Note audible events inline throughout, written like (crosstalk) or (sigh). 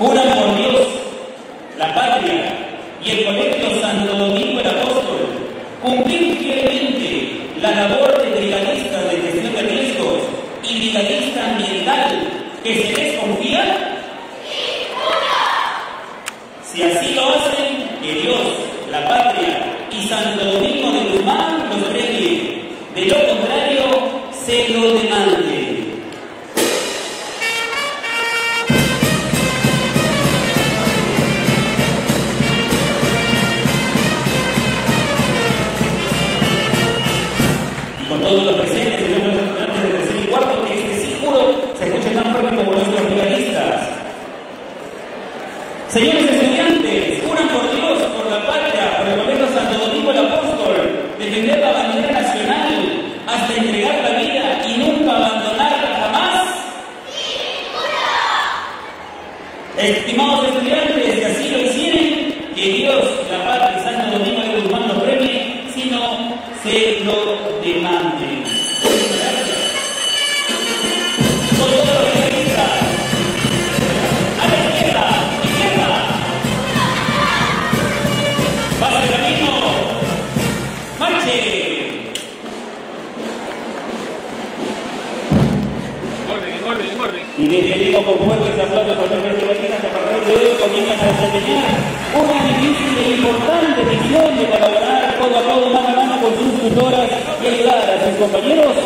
Juran por Dios, la patria y el Colegio Santo Domingo el Apóstol cumplir fielmente la labor Dios, la patria y Santo Domingo de Guzmán los premie, sino se lo el orden. Y desde el con fuertes aplausos por nuestras desempeñar una difícil e importante misión de colaborar codo a codo, mano a mano con sus tutoras y ayudar a sus compañeros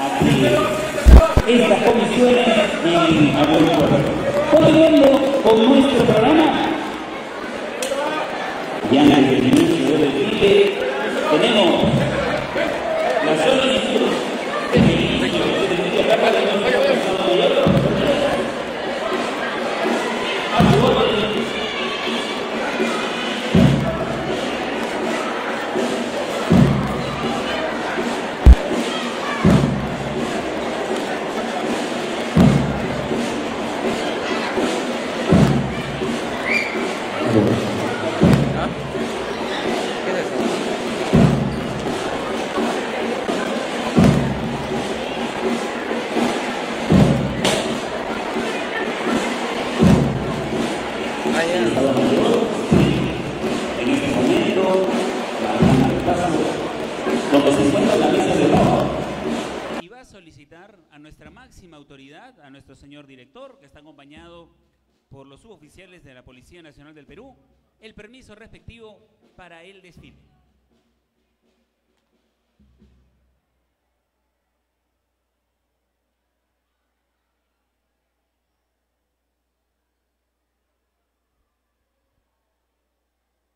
a estas comisiones en a buen. Continuando con nuestro programa, director, que está acompañado por los suboficiales de la Policía Nacional del Perú, el permiso respectivo para el desfile.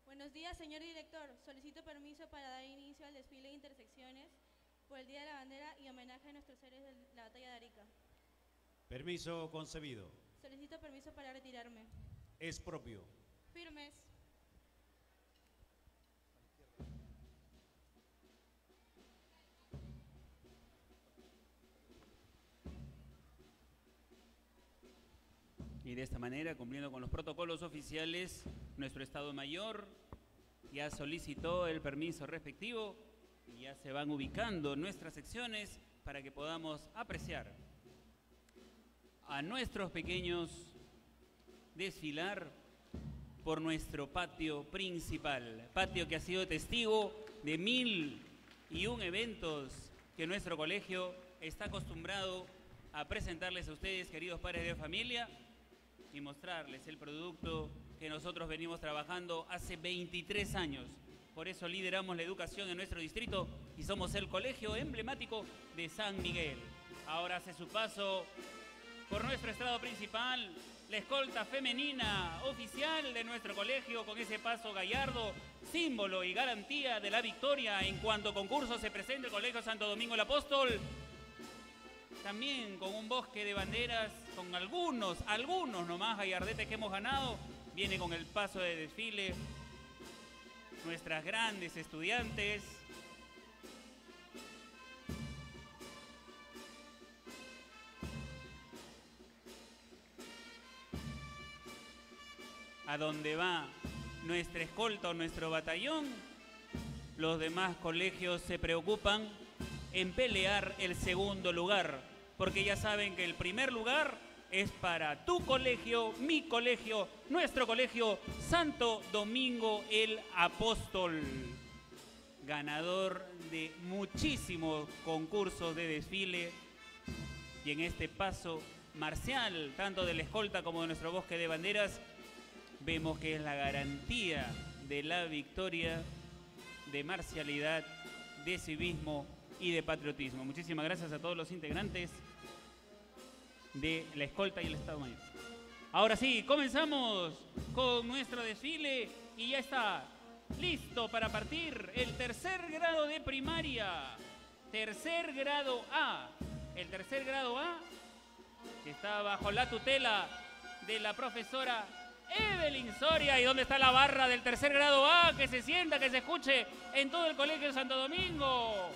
Buenos días, señor director. Solicito permiso para dar inicio al desfile de intersecciones por el Día de la Bandera y homenaje a nuestros héroes de la batalla de Arica. Permiso concebido. Solicito permiso para retirarme. Es propio. Firmes. Y de esta manera, cumpliendo con los protocolos oficiales, nuestro Estado Mayor ya solicitó el permiso respectivo y ya se van ubicando nuestras secciones para que podamos apreciar a nuestros pequeños desfilar por nuestro patio principal, patio que ha sido testigo de mil y un eventos que nuestro colegio está acostumbrado a presentarles a ustedes, queridos padres de familia, y mostrarles el producto que nosotros venimos trabajando hace 23 años. Por eso lideramos la educación en nuestro distrito y somos el colegio emblemático de San Miguel. Ahora hace su paso por nuestro estrado principal, la escolta femenina oficial de nuestro colegio con ese paso gallardo, símbolo y garantía de la victoria en cuanto concurso se presenta el Colegio Santo Domingo el Apóstol. También con un bosque de banderas, con algunos, algunos nomás gallardetes que hemos ganado, viene con el paso de desfile nuestras grandes estudiantes. A donde va nuestra escolta o nuestro batallón, los demás colegios se preocupan en pelear el segundo lugar, porque ya saben que el primer lugar es para tu colegio, mi colegio, nuestro colegio, Santo Domingo el Apóstol. Ganador de muchísimos concursos de desfile y en este paso marcial, tanto de la escolta como de nuestro bosque de banderas, vemos que es la garantía de la victoria, de marcialidad, de civismo y de patriotismo. Muchísimas gracias a todos los integrantes de la escolta y el Estado Mayor. Ahora sí, comenzamos con nuestro desfile y ya está listo para partir el tercer grado de primaria. Tercer grado A. El tercer grado A que está bajo la tutela de la profesora Evelyn Soria. ¿Y dónde está la barra del tercer grado A? Que se sienta, que se escuche en todo el Colegio Santo Domingo.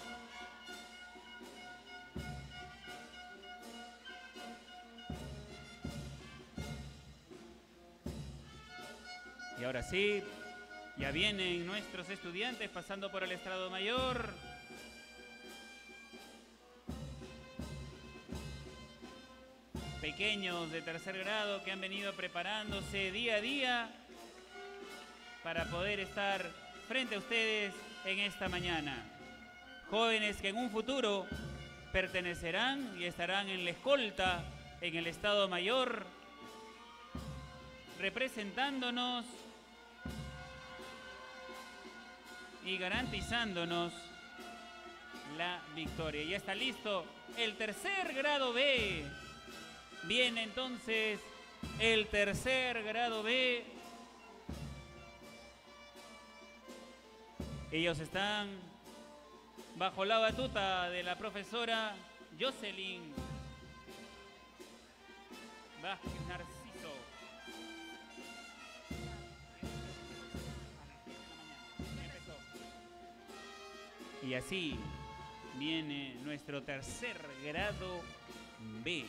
Y ahora sí, ya vienen nuestros estudiantes pasando por el estrado mayor. Pequeños de tercer grado que han venido preparándose día a día para poder estar frente a ustedes en esta mañana. Jóvenes que en un futuro pertenecerán y estarán en la escolta en el Estado Mayor, representándonos y garantizándonos la victoria. Ya está listo el tercer grado B. Viene entonces el tercer grado B. Ellos están bajo la batuta de la profesora Jocelyn Vázquez Narciso. Y así viene nuestro tercer grado B.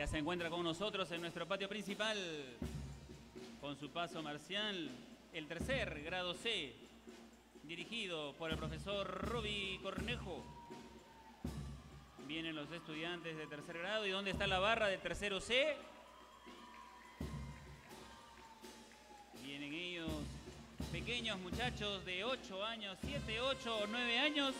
Ya se encuentra con nosotros en nuestro patio principal, con su paso marcial, el tercer grado C, dirigido por el profesor Roby Cornejo. Vienen los estudiantes de tercer grado. ¿Y dónde está la barra de tercero C? Vienen ellos, pequeños muchachos de 8 años, 7, 8 o 9 años.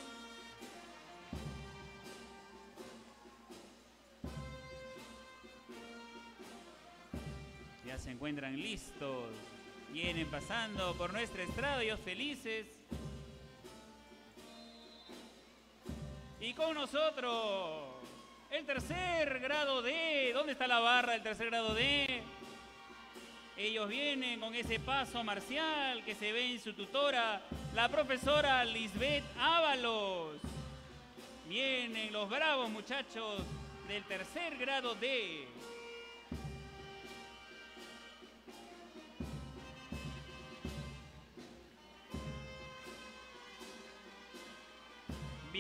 Encuentran listos. Vienen pasando por nuestra estrada, ellos felices. Y con nosotros, el tercer grado D. ¿Dónde está la barra del tercer grado D? Ellos vienen con ese paso marcial que se ve en su tutora, la profesora Lisbeth Ábalos. Vienen los bravos muchachos del tercer grado D.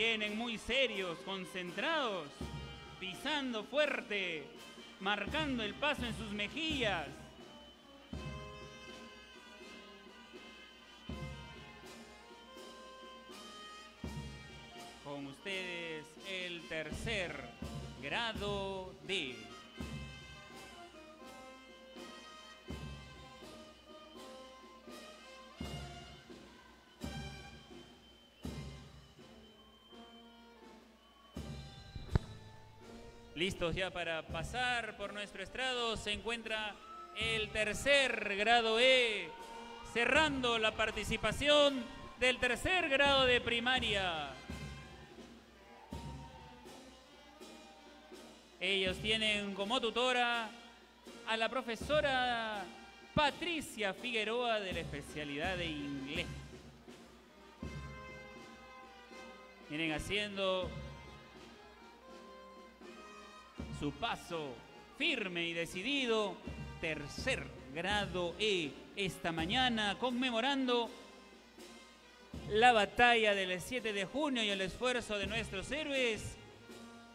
Vienen muy serios, concentrados, pisando fuerte, marcando el paso en sus mejillas. Con ustedes el tercer grado D. Listos ya para pasar por nuestro estrado, se encuentra el tercer grado E, cerrando la participación del tercer grado de primaria. Ellos tienen como tutora a la profesora Patricia Figueroa de la especialidad de inglés. Vienen haciendo su paso firme y decidido, tercer grado E, esta mañana conmemorando la batalla del 7 de junio y el esfuerzo de nuestros héroes,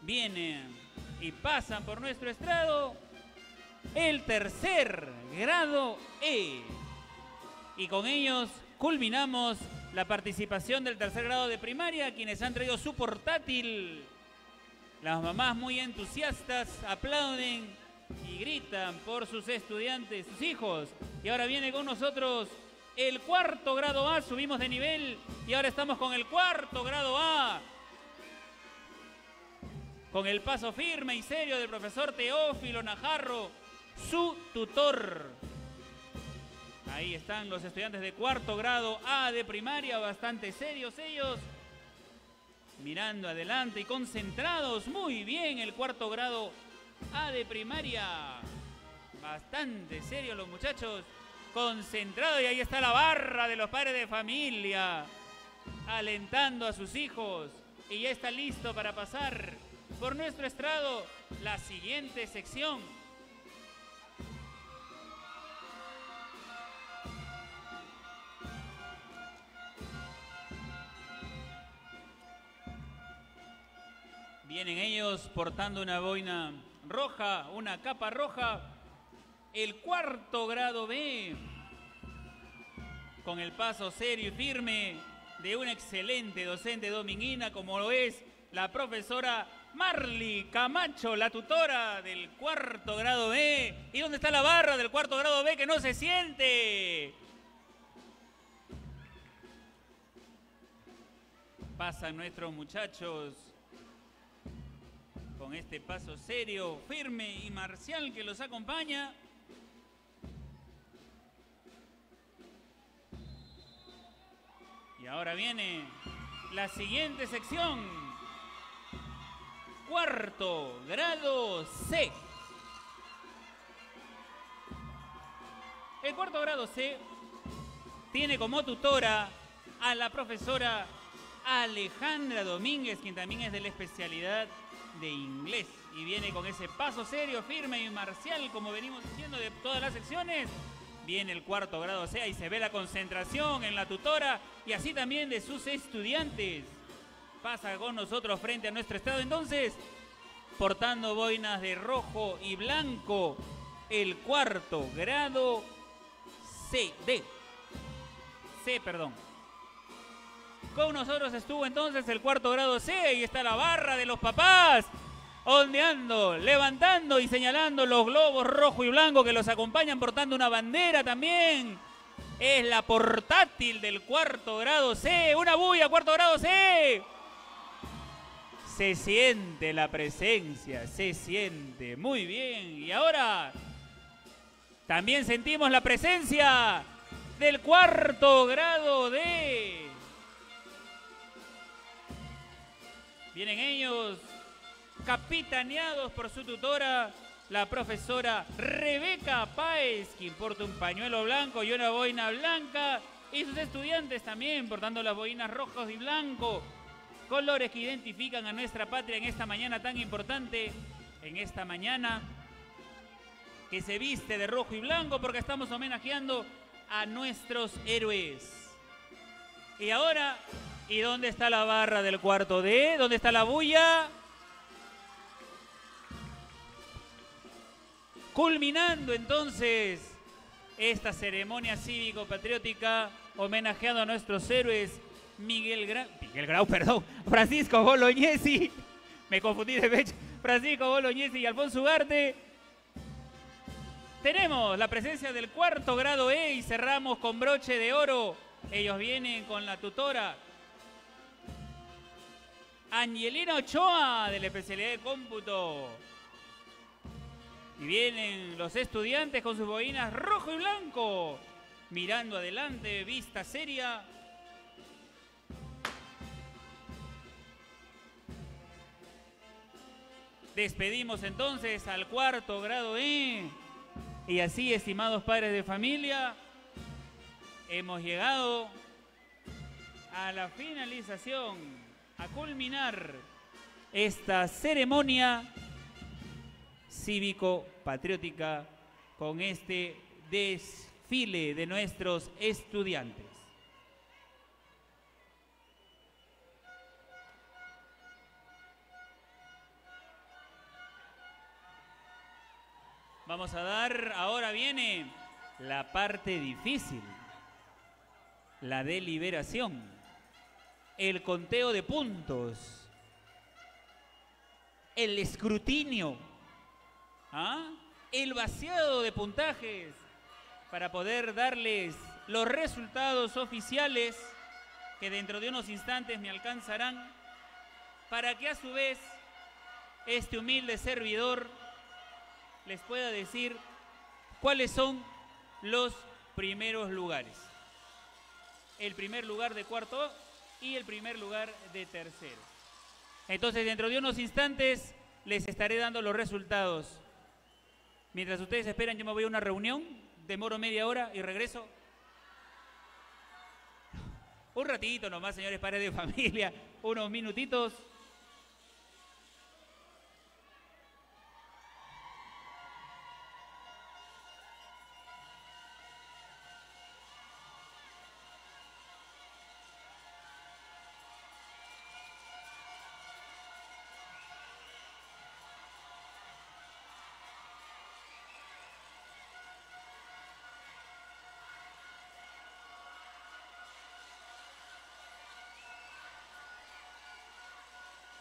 vienen y pasan por nuestro estrado el tercer grado E. Y con ellos culminamos la participación del tercer grado de primaria, quienes han traído su portátil. Las mamás muy entusiastas aplauden y gritan por sus estudiantes, sus hijos. Y ahora viene con nosotros el cuarto grado A, subimos de nivel y ahora estamos con el cuarto grado A. Con el paso firme y serio del profesor Teófilo Najarro, su tutor. Ahí están los estudiantes de cuarto grado A de primaria, bastante serios ellos. Mirando adelante y concentrados. Muy bien el cuarto grado A de primaria. Bastante serios los muchachos. Concentrados y ahí está la barra de los padres de familia. Alentando a sus hijos. Y ya está listo para pasar por nuestro estrado la siguiente sección. Vienen ellos portando una boina roja, una capa roja. El cuarto grado B, con el paso serio y firme de una excelente docente dominguina como lo es la profesora Marley Camacho, la tutora del cuarto grado B. ¿Y dónde está la barra del cuarto grado B que no se siente? Pasan nuestros muchachos con este paso serio, firme y marcial que los acompaña. Y ahora viene la siguiente sección. Cuarto grado C. El cuarto grado C tiene como tutora a la profesora Alejandra Domínguez, quien también es de la especialidad de inglés. Y viene con ese paso serio, firme y marcial, como venimos diciendo de todas las secciones. Viene el cuarto grado C y se ve la concentración en la tutora y así también de sus estudiantes. Pasa con nosotros frente a nuestro estado. Entonces, portando boinas de rojo y blanco, el cuarto grado C, D. C, perdón. Con nosotros estuvo entonces el cuarto grado C y está la barra de los papás ondeando, levantando y señalando los globos rojo y blanco que los acompañan portando una bandera también. Es la portátil del cuarto grado C. Una bulla, cuarto grado C. Se siente la presencia, se siente. Muy bien. Y ahora también sentimos la presencia del cuarto grado D. Vienen ellos capitaneados por su tutora, la profesora Rebeca Páez, quien porta un pañuelo blanco y una boina blanca, y sus estudiantes también portando las boinas rojos y blanco, colores que identifican a nuestra patria en esta mañana tan importante, en esta mañana que se viste de rojo y blanco porque estamos homenajeando a nuestros héroes. Y ahora ¿Y dónde está la barra del cuarto D? ¿Dónde está la bulla? Culminando entonces esta ceremonia cívico-patriótica homenajeando a nuestros héroes Miguel Grau, (laughs) perdón, Francisco Bolognesi, me confundí de fecha, Francisco Bolognesi y Alfonso Ugarte. Tenemos la presencia del cuarto grado E y cerramos con broche de oro. Ellos vienen con la tutora Angelina Ochoa de la especialidad de cómputo. Y vienen los estudiantes con sus boinas rojo y blanco, mirando adelante, vista seria. Despedimos entonces al cuarto grado E. Y así, estimados padres de familia, hemos llegado a la finalización a culminar esta ceremonia cívico-patriótica con este desfile de nuestros estudiantes. Vamos a dar, ahora viene la parte difícil, la deliberación, el conteo de puntos, el escrutinio, ¿ah? el vaciado de puntajes para poder darles los resultados oficiales que dentro de unos instantes me alcanzarán para que a su vez este humilde servidor les pueda decir cuáles son los primeros lugares. El primer lugar de cuarto y el primer lugar de tercero. Entonces, dentro de unos instantes les estaré dando los resultados. Mientras ustedes esperan, yo me voy a una reunión, demoro media hora y regreso. Un ratito nomás, señores padres de familia, (laughs) unos minutitos.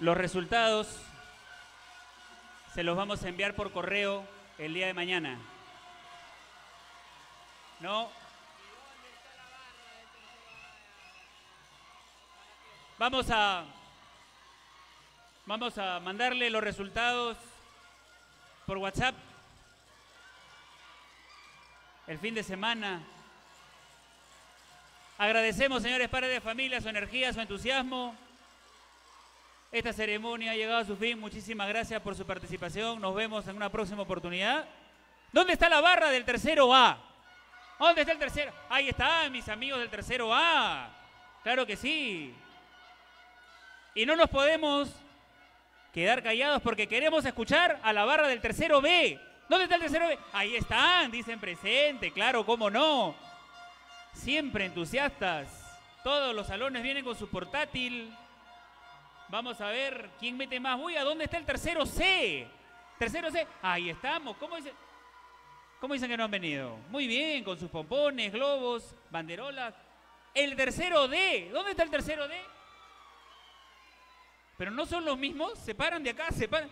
Los resultados se los vamos a enviar por correo el día de mañana. ¿No? Vamos a vamos a mandarle los resultados por WhatsApp el fin de semana. Agradecemos, señores padres de familia, su energía, su entusiasmo. Esta ceremonia ha llegado a su fin. Muchísimas gracias por su participación. Nos vemos en una próxima oportunidad. ¿Dónde está la barra del tercero A? ¿Dónde está el tercero? Ahí están mis amigos del tercero A. Claro que sí. Y no nos podemos quedar callados porque queremos escuchar a la barra del tercero B. ¿Dónde está el tercero B? Ahí están, dicen presente, claro, cómo no. Siempre entusiastas. Todos los salones vienen con su portátil. Vamos a ver quién mete más bulla. ¿Dónde está el tercero C? Tercero C. Ahí estamos. ¿Cómo dicen? ¿Cómo dicen que no han venido? Muy bien, con sus pompones, globos, banderolas. El tercero D. ¿Dónde está el tercero D? Pero no son los mismos. Se paran de acá, se paran.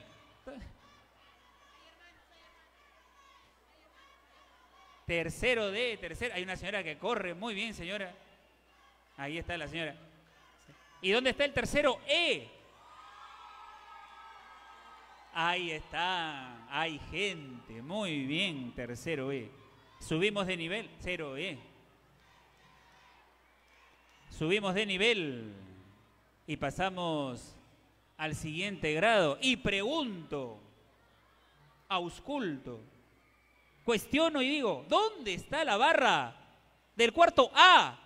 Tercero D, tercero. Hay una señora que corre. Muy bien, señora. Ahí está la señora. ¿Y dónde está el tercero E? Ahí está, hay gente, muy bien, tercero E. Subimos de nivel, cero E. Subimos de nivel y pasamos al siguiente grado. Y pregunto, ausculto, cuestiono y digo, ¿dónde está la barra del cuarto A?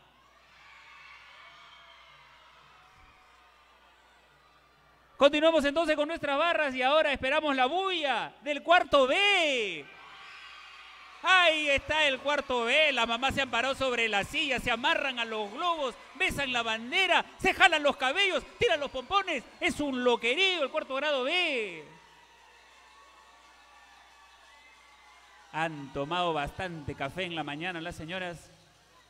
Continuamos entonces con nuestras barras y ahora esperamos la bulla del cuarto B. Ahí está el cuarto B. La mamá se amparó sobre la silla, se amarran a los globos, besan la bandera, se jalan los cabellos, tiran los pompones. Es un loquerío el cuarto grado B. Han tomado bastante café en la mañana las señoras,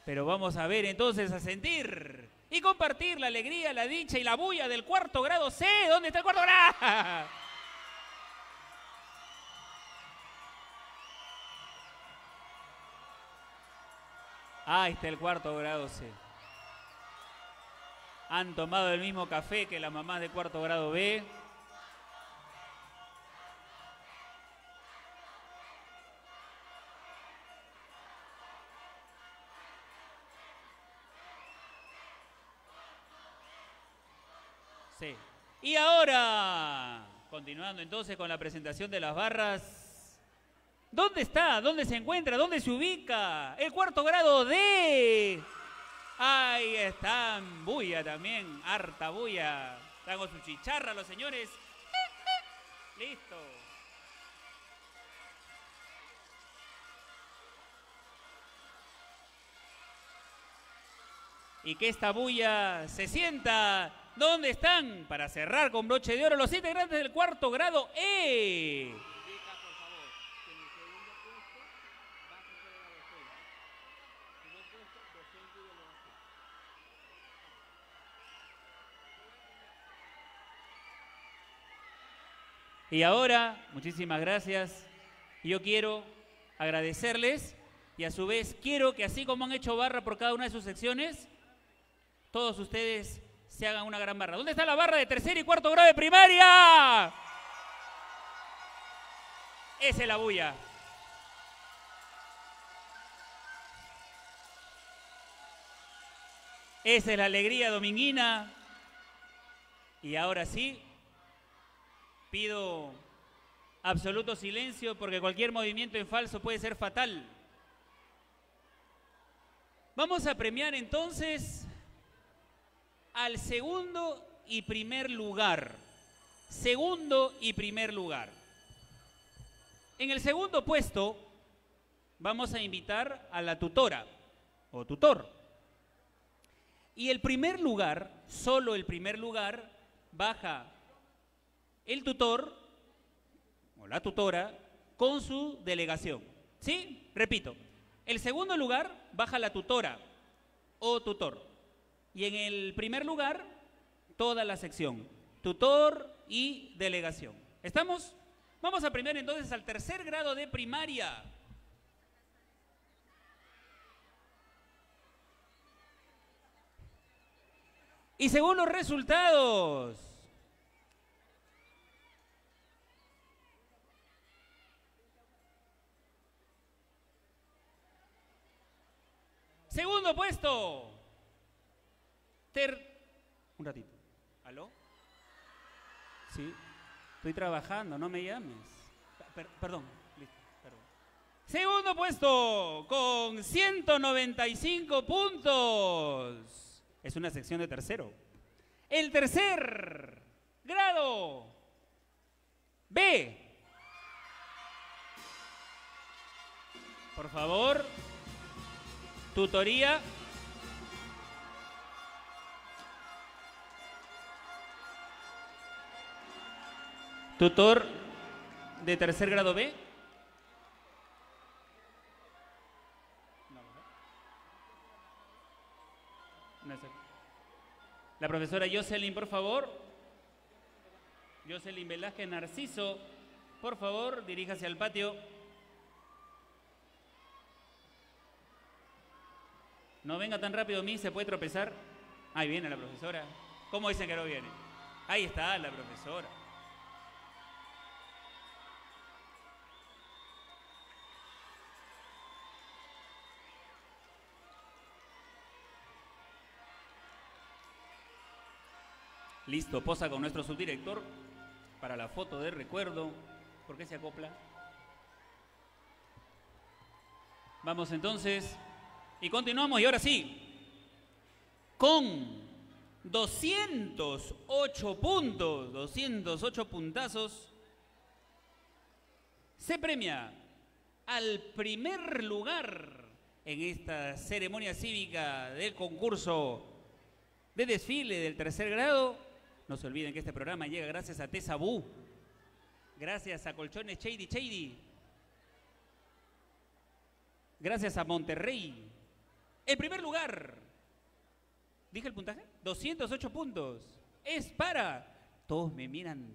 pero vamos a ver entonces a sentir y compartir la alegría, la dicha y la bulla del cuarto grado C. ¿Dónde está el cuarto grado? Ahí está el cuarto grado C. Han tomado el mismo café que las mamás de cuarto grado B. continuando entonces con la presentación de las barras. ¿Dónde está? ¿Dónde se encuentra? ¿Dónde se ubica? El cuarto grado de... Ahí están, bulla también, harta bulla. Están con su chicharra los señores. Listo. Y que esta bulla se sienta ¿Dónde están? Para cerrar con broche de oro los integrantes del cuarto grado E. Y ahora, muchísimas gracias. Yo quiero agradecerles y a su vez quiero que así como han hecho barra por cada una de sus secciones, todos ustedes se hagan una gran barra. ¿Dónde está la barra de tercer y cuarto grado de primaria? Esa es la bulla. Esa es la alegría dominguina. Y ahora sí, pido absoluto silencio porque cualquier movimiento en falso puede ser fatal. Vamos a premiar entonces al segundo y primer lugar. Segundo y primer lugar. En el segundo puesto vamos a invitar a la tutora o tutor. Y el primer lugar, solo el primer lugar, baja el tutor o la tutora con su delegación. ¿Sí? Repito. El segundo lugar baja la tutora o tutor. Y en el primer lugar, toda la sección. Tutor y delegación. ¿Estamos? Vamos a primero entonces al tercer grado de primaria. Y según los resultados, Segundo puesto. Ter... Un ratito. ¿Aló? Sí. Estoy trabajando, no me llames. Per- perdón. Listo, perdón. Segundo puesto con 195 puntos. Es una sección de tercero. El tercer grado. B. Por favor. Tutoría. Tutor de tercer grado B. La profesora Jocelyn, por favor. Jocelyn Velázquez Narciso, por favor, diríjase al patio. No venga tan rápido, mí, se puede tropezar. Ahí viene la profesora. ¿Cómo dicen que no viene? Ahí está la profesora. Listo, posa con nuestro subdirector para la foto de recuerdo. ¿Por qué se acopla? Vamos entonces y continuamos y ahora sí, con 208 puntos, 208 puntazos, se premia al primer lugar en esta ceremonia cívica del concurso de desfile del tercer grado. No se olviden que este programa llega gracias a Tesabú, gracias a Colchones Shady Shady, gracias a Monterrey. El primer lugar, dije el puntaje, 208 puntos, es para, todos me miran,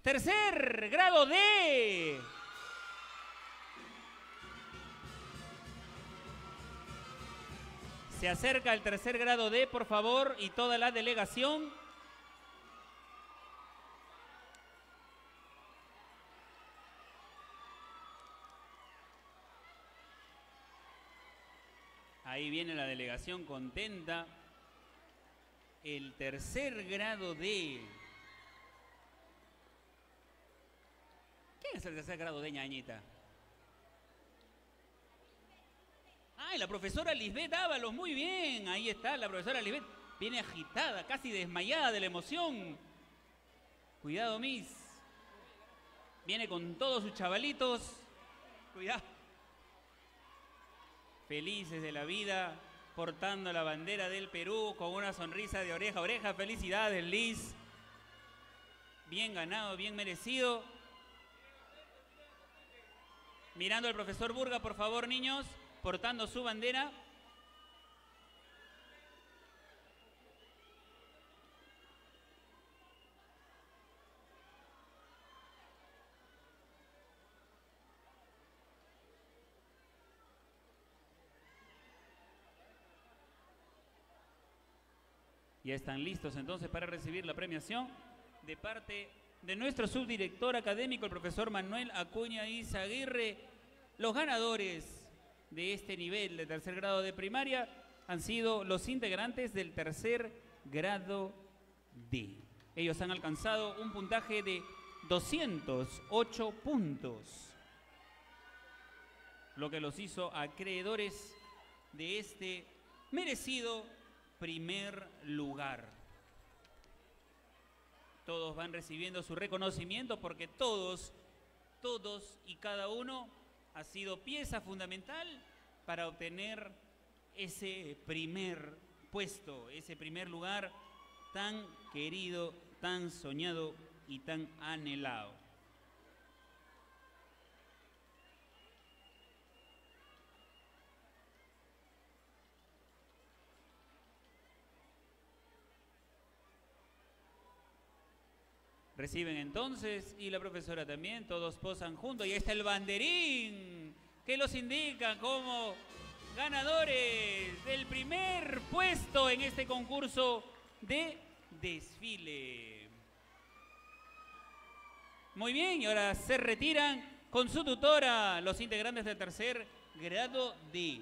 tercer grado D. Se acerca el tercer grado D, por favor, y toda la delegación. Ahí viene la delegación contenta. El tercer grado D. ¿Quién es el tercer grado D, ñañita? Ay, la profesora Lisbeth Ábalos, muy bien. Ahí está, la profesora Lisbeth. Viene agitada, casi desmayada de la emoción. Cuidado, Miss. Viene con todos sus chavalitos. Cuidado. Felices de la vida portando la bandera del Perú con una sonrisa de oreja a oreja. Felicidades, Liz. Bien ganado, bien merecido. Mirando al profesor Burga, por favor, niños, portando su bandera. Ya están listos entonces para recibir la premiación de parte de nuestro subdirector académico, el profesor Manuel Acuña Izaguirre. Los ganadores de este nivel de tercer grado de primaria han sido los integrantes del tercer grado D. Ellos han alcanzado un puntaje de 208 puntos, lo que los hizo acreedores de este merecido primer lugar. Todos van recibiendo su reconocimiento porque todos, todos y cada uno ha sido pieza fundamental para obtener ese primer puesto, ese primer lugar tan querido, tan soñado y tan anhelado. Reciben entonces y la profesora también, todos posan juntos y ahí está el banderín que los indica como ganadores del primer puesto en este concurso de desfile. Muy bien, y ahora se retiran con su tutora los integrantes del tercer grado D.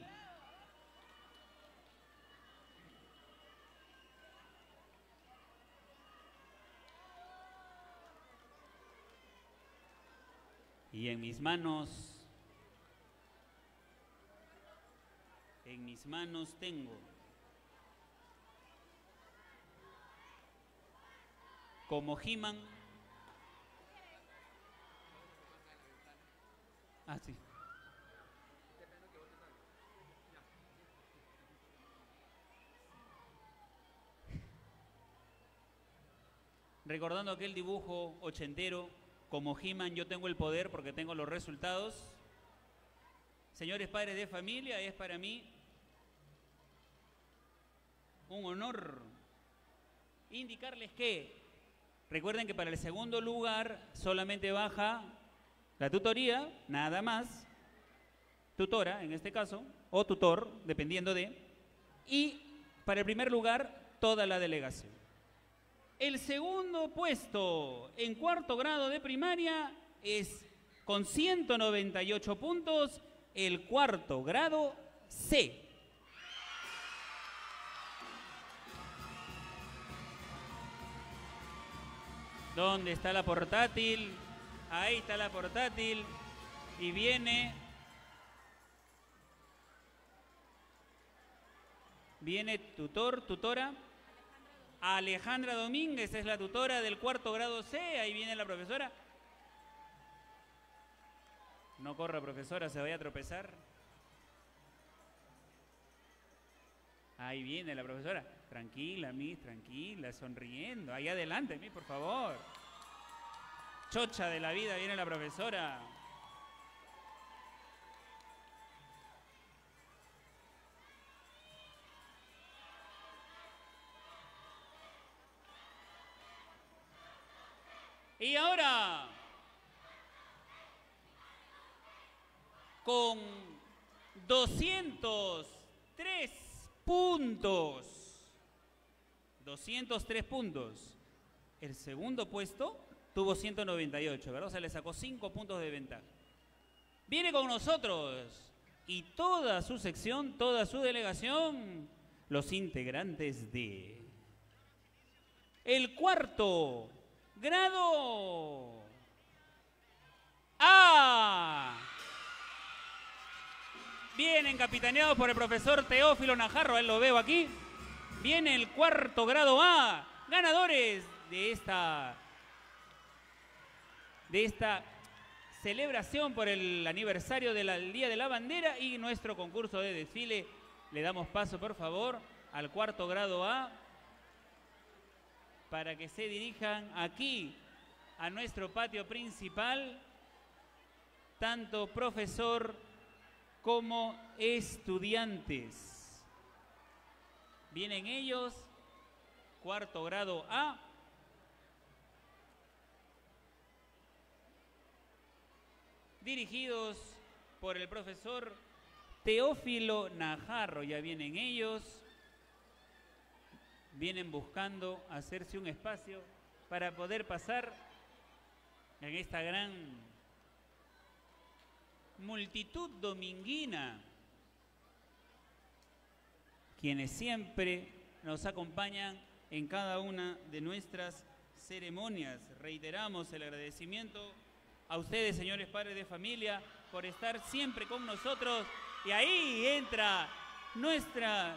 Y en mis manos, en mis manos tengo como He-Man. Ah, sí. Recordando aquel dibujo ochentero como He-Man yo tengo el poder porque tengo los resultados. Señores padres de familia, es para mí un honor indicarles que recuerden que para el segundo lugar solamente baja la tutoría, nada más, tutora en este caso, o tutor, dependiendo de, y para el primer lugar toda la delegación. El segundo puesto en cuarto grado de primaria es con 198 puntos el cuarto grado C. ¿Dónde está la portátil? Ahí está la portátil. Y viene... Viene tutor, tutora. Alejandra Domínguez es la tutora del cuarto grado C. Ahí viene la profesora. No corra, profesora, se vaya a tropezar. Ahí viene la profesora. Tranquila, Miss, tranquila, sonriendo. Ahí adelante, Miss, por favor. Chocha de la vida viene la profesora. Y ahora, con 203 puntos, 203 puntos, el segundo puesto tuvo 198, ¿verdad? O sea, le sacó 5 puntos de ventaja. Viene con nosotros y toda su sección, toda su delegación, los integrantes de... El cuarto grado A. Vienen capitaneados por el profesor Teófilo Najarro, él lo veo aquí. Viene el cuarto grado A, ganadores de esta de esta celebración por el aniversario del Día de la Bandera y nuestro concurso de desfile Le damos paso, por favor, al cuarto grado A para que se dirijan aquí a nuestro patio principal, tanto profesor como estudiantes. Vienen ellos, cuarto grado A. Dirigidos por el profesor Teófilo Najarro, ya vienen ellos. Vienen buscando hacerse un espacio para poder pasar en esta gran multitud dominguina, quienes siempre nos acompañan en cada una de nuestras ceremonias. Reiteramos el agradecimiento a ustedes, señores padres de familia, por estar siempre con nosotros. Y ahí entra nuestra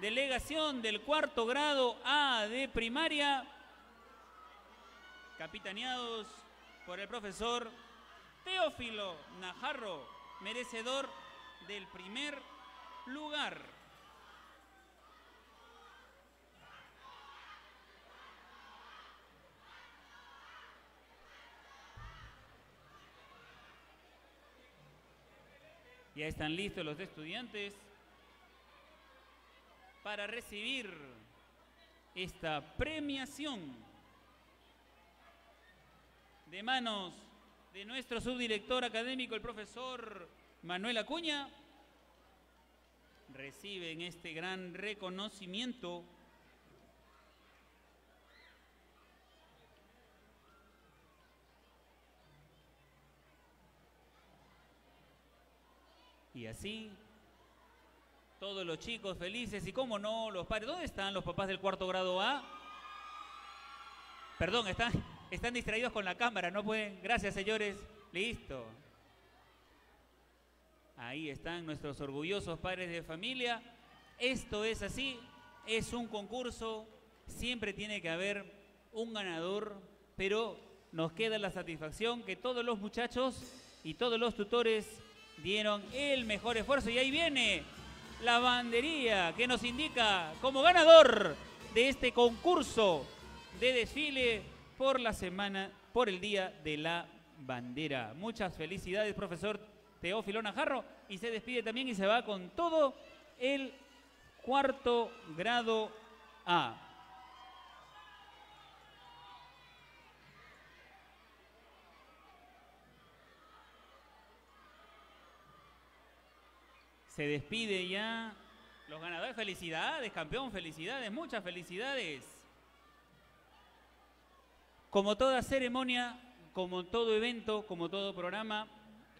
delegación del cuarto grado A de primaria, capitaneados por el profesor Teófilo Najarro, merecedor del primer lugar. Ya están listos los estudiantes para recibir esta premiación de manos de nuestro subdirector académico, el profesor Manuel Acuña. Reciben este gran reconocimiento Y así, todos los chicos felices y cómo no, los padres. ¿Dónde están los papás del cuarto grado A? Perdón, están, distraídos con la cámara, no pueden. Gracias, señores. Listo. Ahí están nuestros orgullosos padres de familia. Esto es así, es un concurso, siempre tiene que haber un ganador, pero nos queda la satisfacción que todos los muchachos y todos los tutores dieron el mejor esfuerzo y ahí viene la bandería que nos indica como ganador de este concurso de desfile por la semana, por el Día de la Bandera. Muchas felicidades, profesor Teófilo Najarro, y se despide también y se va con todo el cuarto grado A. Se despide ya los ganadores. Felicidades, campeón, felicidades, muchas felicidades. Como toda ceremonia, como todo evento, como todo programa,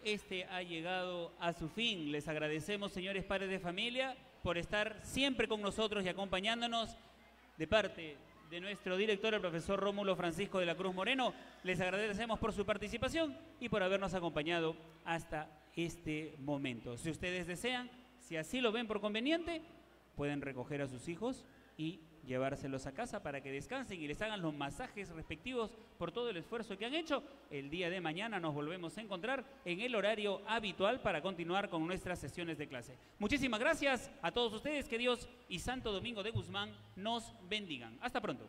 este ha llegado a su fin. Les agradecemos, señores padres de familia, por estar siempre con nosotros y acompañándonos de parte de nuestro director, el profesor Rómulo Francisco de la Cruz Moreno. Les agradecemos por su participación y por habernos acompañado hasta este momento. Si ustedes desean, si así lo ven por conveniente, pueden recoger a sus hijos y llevárselos a casa para que descansen y les hagan los masajes respectivos por todo el esfuerzo que han hecho. El día de mañana nos volvemos a encontrar en el horario habitual para continuar con nuestras sesiones de clase. Muchísimas gracias a todos ustedes, que Dios y Santo Domingo de Guzmán nos bendigan. Hasta pronto.